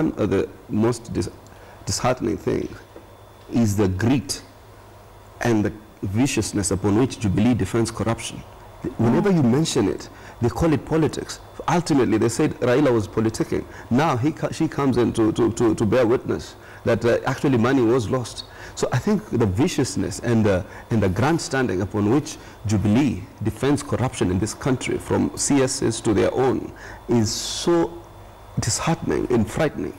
one of the most dis disheartening things is the greed and the viciousness upon which Jubilee defends corruption. Whenever you mention it, they call it politics. Ultimately, they said Raila was politicking. Now he, she comes in to, to, to, to bear witness that uh, actually money was lost. So I think the viciousness and the, and the grandstanding upon which Jubilee defends corruption in this country, from CSs to their own, is so disheartening and frightening.